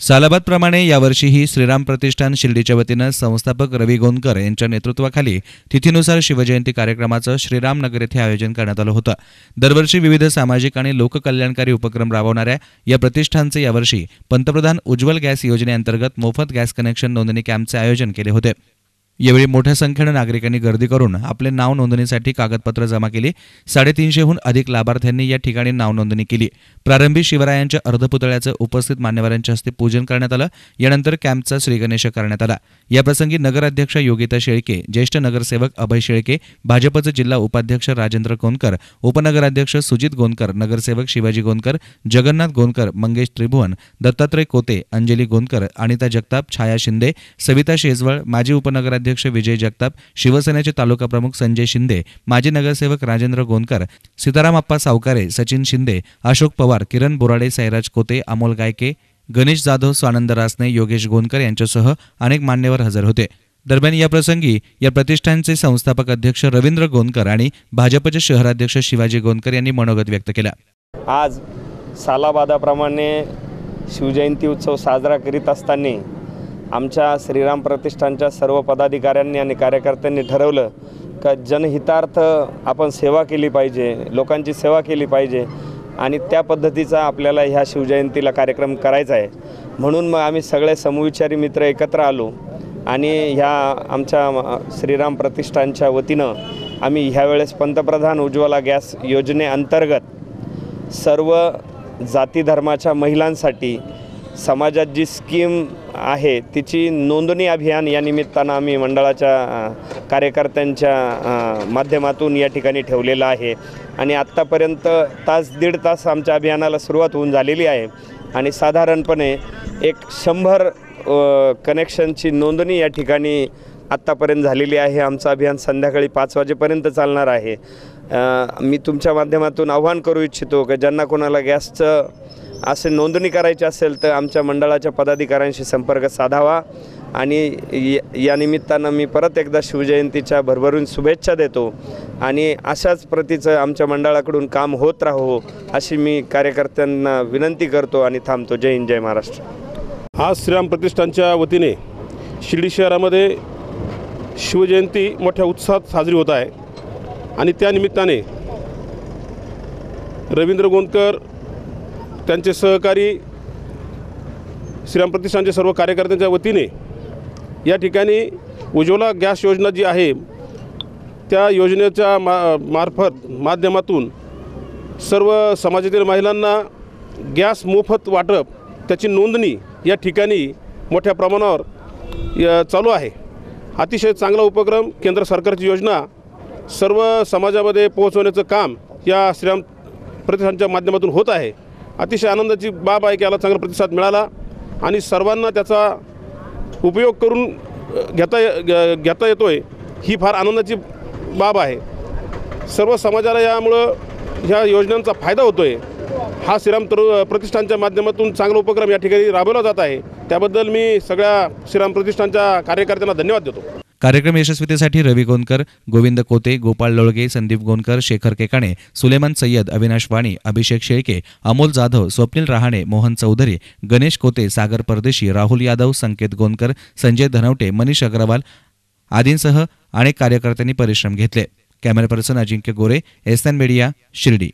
सालाबादप्रमाणे यावर्षीही श्रीराम प्रतिष्ठान शिर्डीच्या वतीनं संस्थापक रवी गोंदकर यांच्या नेतृत्वाखाली तिथीनुसार शिवजयंती कार्यक्रमाचं श्रीरामनगर येथे आयोजन करण्यात आलं होतं. दरवर्षी विविध सामाजिक आणि लोककल्याणकारी उपक्रम राबवणाऱ्या या प्रतिष्ठानचे यावर्षी पंतप्रधान उज्ज्वल गॅस योजनेअंतर्गत मोफत गॅस कनेक्शन नोंदणी कॅम्पचे आयोजन केले होते. यावेळी मोठ्या संख्येनं नागरिकांनी गर्दी करून आपले नाव नोंदणीसाठी कागदपत्र जमा केली. साडेतीनशेहून अधिक लाभार्थ्यांनी या ठिकाणी नाव नोंदणी केली. प्रारंभी शिवरायांच्या अर्धपुतळ्याचं उपस्थित मान्यवरांच्या हस्ते पूजन करण्यात आलं. यानंतर कॅम्पचा श्रीगणेश करण्यात आला. याप्रसंगी नगराध्यक्ष योगिता शेळके ज्येष्ठ नगरसेवक अभय शेळके भाजपचे जिल्हा उपाध्यक्ष राजेंद्र गोंदकर उपनगराध्यक्ष सुजित गोंदकर नगरसेवक शिवाजी गोंदकर जगन्नाथ गोंदकर मंगेश त्रिभुवन दत्तात्रय कोते अंजली गोंदकर अनिता जगताप छाया शिंदे सविता शेजवळ माजी उपनगराध्यक्ष अध्यक्ष विजय जगताप शिवसेनेचे तालुका प्रमुख संजय शिंदे माजी नगरसेवक राजेंद्र गोंदकर सीताराम अप्पा सावकारे सचिन शिंदे अशोक पवार किरण बोराडे सैराज कोते अमोल गायके गणेश जाधव स्वानंद रासने योगेश गोंदकर यांच्यासह अनेक मान्यवर हजर होते. दरम्यान या प्रसंगी या प्रतिष्ठानचे संस्थापक अध्यक्ष रवींद्र गोंदकर आणि भाजपचे शहराध्यक्ष शिवाजी गोंदकर यांनी मनोगत व्यक्त केला. आज सालाबादाप्रमाणे शिवजयंती उत्सव साजरा करीत असताना आमच्या श्रीराम प्रतिष्ठानच्या सर्व पदाधिकाऱ्यांनी आणि कार्यकर्त्यांनी ठरवलं का जनहितार्थ आपण सेवा केली पाहिजे लोकांची सेवा केली पाहिजे आणि त्या पद्धतीचा आपल्याला ह्या शिवजयंतीला कार्यक्रम करायचा आहे. म्हणून मग आम्ही सगळे समविचारी मित्र एकत्र आलो आणि ह्या आमच्या श्रीराम प्रतिष्ठानच्या वतीनं आम्ही ह्यावेळेस पंतप्रधान उज्ज्वला गॅस योजनेअंतर्गत सर्व जाती धर्माच्या महिलांसाठी समाजात जी स्कीम आहे. तिची नोंदणी अभियान या निमित्तानं आम्ही मंडळाच्या कार्यकर्त्यांच्या माध्यमातून या ठिकाणी ठेवलेलं आहे. आणि आत्तापर्यंत तास दीड तास आमच्या अभियानाला सुरुवात होऊन झालेली आहे. आणि साधारणपणे एक शंभर कनेक्शनची नोंदणी या ठिकाणी आत्तापर्यंत झालेली आहे. आमचं अभियान संध्याकाळी पाच वाजेपर्यंत चालणार आहे. मी तुमच्या माध्यमातून आव्हान करू इच्छितो की ज्यांना कोणाला गॅसचं असे नोंदणी करायची असेल तर आमच्या मंडळाच्या पदाधिकाऱ्यांशी संपर्क साधावा. आणि या निमित्तानं मी परत एकदा शिवजयंतीच्या भरभरून शुभेच्छा देतो. आणि अशाच प्रतीचं आमच्या मंडळाकडून काम होत राहो अशी मी कार्यकर्त्यांना विनंती करतो आणि थांबतो. जय हिंद जय महाराष्ट्र. आज श्रीराम प्रतिष्ठानच्या वतीने शिर्डी शहरामध्ये शिवजयंती मोठ्या उत्साहात साजरी होत आहे. आणि त्यानिमित्ताने रवींद्र गोंदकर त्यांचे सहकारी श्रीराम प्रतिष्ठानचे सर्व कार्यकर्त्यांच्या वतीने या ठिकाणी उज्ज्वला गॅस योजना जी आहे त्या योजनेच्या मा मार्फत माध्यमातून सर्व समाजातील महिलांना गॅस मोफत वाटप त्याची नोंदणी या ठिकाणी मोठ्या प्रमाणावर चालू आहे. अतिशय चांगला उपक्रम केंद्र सरकारची योजना सर्व समाजामध्ये पोहोचवण्याचं काम या श्रीराम प्रतिष्ठानच्या माध्यमातून होत आहे. अतिशय आनंदाची बाब आहे की याला चांगला प्रतिसाद मिळाला आणि सर्वांना त्याचा उपयोग करून घेता घेता येतो आहे ही फार आनंदाची बाब आहे. सर्व समाजाला यामुळं ह्या योजनांचा फायदा होतो आहे हा श्रीराम तरु प्रतिष्ठानच्या माध्यमातून चांगला उपक्रम या ठिकाणी राबवला जात आहे. त्याबद्दल मी सगळ्या श्रीराम प्रतिष्ठानच्या कार्यकर्त्यांना धन्यवाद देतो. कार्यक्रम यशस्वीतेसाठी रवी गोंदकर गोविंद कोते गोपाळ लोळगे संदीप गोंदकर शेखर केकाणे सुलेमान सय्यद अविनाश वाणी अभिषेक शेळके अमोल जाधव स्वप्नील रहाणे मोहन चौधरी गणेश कोते सागर परदेशी राहुल यादव संकेत गोंदकर संजय धनवटे मनीष अग्रवाल आदींसह अनेक कार्यकर्त्यांनी परिश्रम घेतले. Camera person Ajinkya Gore S N media Shirdi.